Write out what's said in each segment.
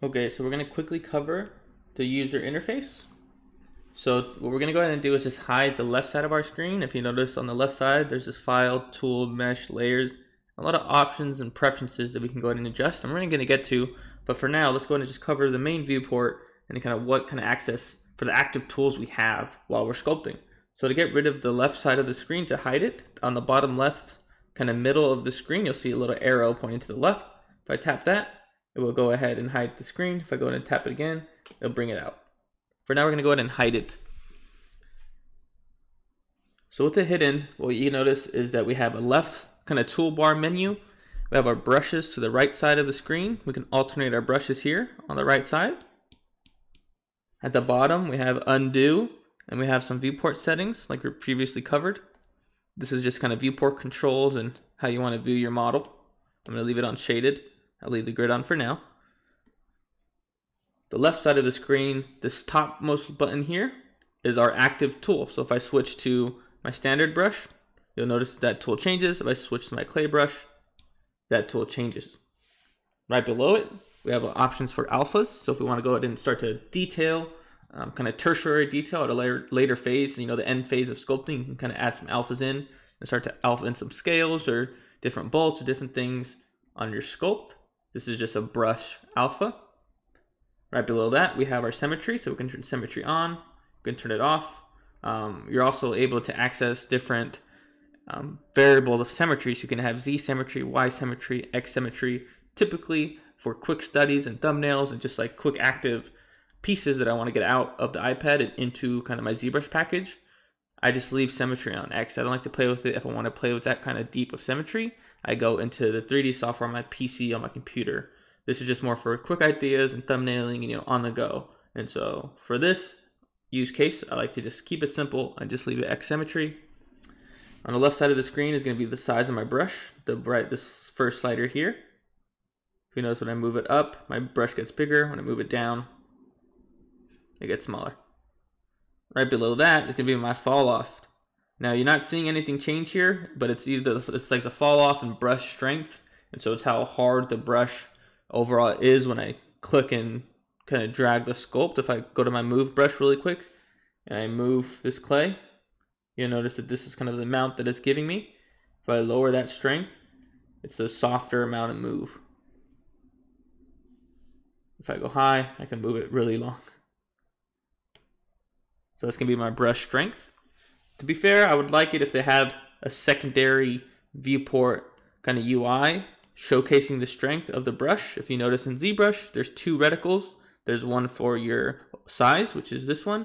Okay, so we're gonna quickly cover the user interface. So what we're gonna go ahead and do is just hide the left side of our screen. If you notice on the left side, there's this file, tool, mesh, layers, a lot of options and preferences that we can go ahead and adjust. And we're gonna get to, but for now, let's go ahead and just cover the main viewport and kind of what kind of access for the active tools we have while we're sculpting. So to get rid of the left side of the screen to hide it, on the bottom left, kind of middle of the screen, you'll see a little arrow pointing to the left. If I tap that, it will go ahead and hide the screen. If I go and tap it again, it'll bring it out. For now, we're gonna go ahead and hide it. So with the hidden, what you notice is that we have a left kind of toolbar menu. We have our brushes to the right side of the screen. We can alternate our brushes here on the right side. At the bottom, we have undo, and we have some viewport settings like we previously covered. This is just kind of viewport controls and how you want to view your model. I'm going to leave it on shaded. I'll leave the grid on for now. The left side of the screen, this topmost button here is our active tool. So if I switch to my standard brush, you'll notice that tool changes. If I switch to my clay brush, that tool changes. Right below it, we have options for alphas. So if we want to go ahead and start to detail, um, kind of tertiary detail at a later, later phase, you know, the end phase of sculpting, you can kind of add some alphas in and start to alpha in some scales or different bolts or different things on your sculpt. This is just a brush alpha. Right below that, we have our symmetry. So we can turn symmetry on, we can turn it off. Um, you're also able to access different um, variables of symmetry. So you can have Z symmetry, Y symmetry, X symmetry. Typically for quick studies and thumbnails and just like quick active pieces that I want to get out of the iPad and into kind of my ZBrush package, I just leave symmetry on X. I don't like to play with it if I want to play with that kind of deep of symmetry. I go into the 3D software on my PC on my computer. This is just more for quick ideas and thumbnailing and you know on the go. And so for this use case, I like to just keep it simple and just leave it X symmetry. On the left side of the screen is going to be the size of my brush, the right this first slider here. If you notice when I move it up, my brush gets bigger. When I move it down, it gets smaller. Right below that is going to be my fall off. Now you're not seeing anything change here, but it's either it's like the fall off and brush strength, and so it's how hard the brush overall is when I click and kind of drag the sculpt. If I go to my move brush really quick and I move this clay, you'll notice that this is kind of the amount that it's giving me. If I lower that strength, it's a softer amount of move. If I go high, I can move it really long. So that's gonna be my brush strength. To be fair, I would like it if they had a secondary viewport kind of UI showcasing the strength of the brush. If you notice in ZBrush, there's two reticles. There's one for your size, which is this one,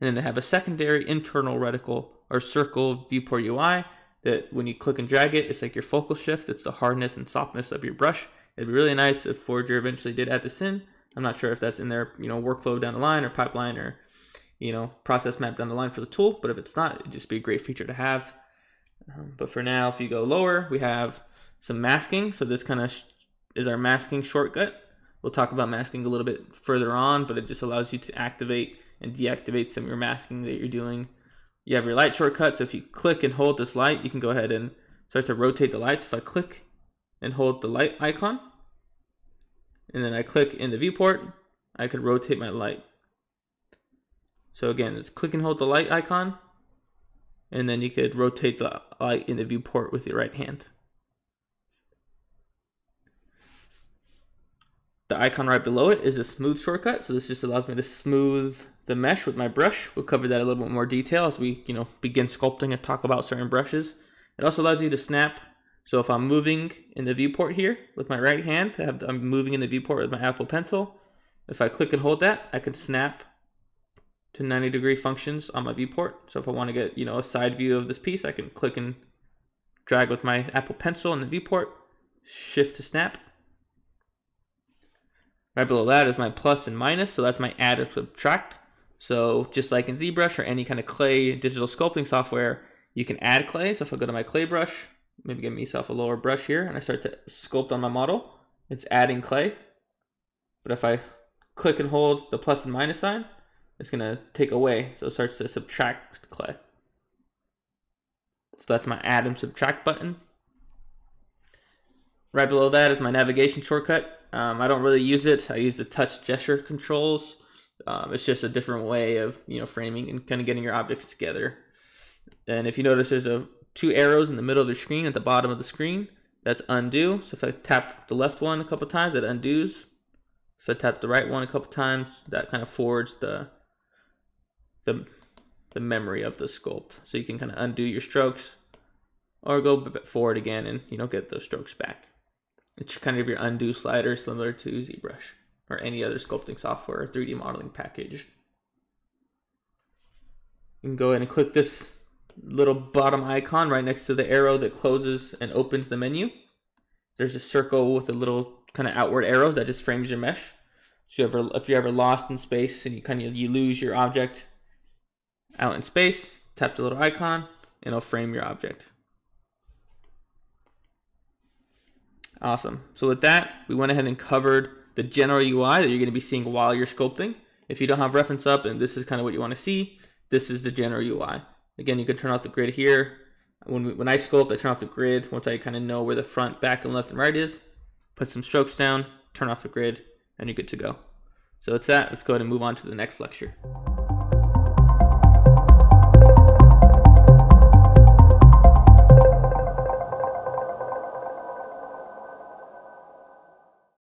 and then they have a secondary internal reticle or circle viewport UI that when you click and drag it, it's like your focal shift. It's the hardness and softness of your brush. It'd be really nice if Forger eventually did add this in. I'm not sure if that's in their you know workflow down the line or pipeline or you know, process map down the line for the tool. But if it's not, it'd just be a great feature to have. Um, but for now, if you go lower, we have some masking. So this kind of is our masking shortcut. We'll talk about masking a little bit further on, but it just allows you to activate and deactivate some of your masking that you're doing. You have your light shortcut. So if you click and hold this light, you can go ahead and start to rotate the lights. If I click and hold the light icon, and then I click in the viewport, I could rotate my light. So again, it's click and hold the light icon, and then you could rotate the light in the viewport with your right hand. The icon right below it is a smooth shortcut, so this just allows me to smooth the mesh with my brush. We'll cover that a little bit more detail as we, you know, begin sculpting and talk about certain brushes. It also allows you to snap. So if I'm moving in the viewport here with my right hand, I'm moving in the viewport with my Apple Pencil. If I click and hold that, I can snap to 90 degree functions on my viewport. So if I want to get, you know, a side view of this piece, I can click and drag with my Apple Pencil in the viewport, shift to snap. Right below that is my plus and minus, so that's my add or subtract. So just like in ZBrush or any kind of clay digital sculpting software, you can add clay. So if I go to my clay brush, maybe give myself a lower brush here, and I start to sculpt on my model, it's adding clay. But if I click and hold the plus and minus sign, it's gonna take away, so it starts to subtract clay. So that's my add and subtract button. Right below that is my navigation shortcut. Um, I don't really use it. I use the touch gesture controls. Um, it's just a different way of you know framing and kind of getting your objects together. And if you notice, there's a two arrows in the middle of the screen at the bottom of the screen. That's undo. So if I tap the left one a couple times, that undoes. If I tap the right one a couple times, that kind of forwards the the the memory of the sculpt. So you can kind of undo your strokes or go forward again and you know get those strokes back. It's kind of your undo slider similar to ZBrush or any other sculpting software or 3D modeling package. You can go ahead and click this little bottom icon right next to the arrow that closes and opens the menu. There's a circle with a little kind of outward arrows that just frames your mesh. So you ever, if you're ever lost in space and you kind of you lose your object out in space, tap the little icon and it'll frame your object. Awesome. So with that, we went ahead and covered the general UI that you're going to be seeing while you're sculpting. If you don't have reference up and this is kind of what you want to see, this is the general UI. Again, you can turn off the grid here. When, we, when I sculpt, I turn off the grid once I kind of know where the front, back, and left and right is. Put some strokes down, turn off the grid, and you're good to go. So that's that. Let's go ahead and move on to the next lecture.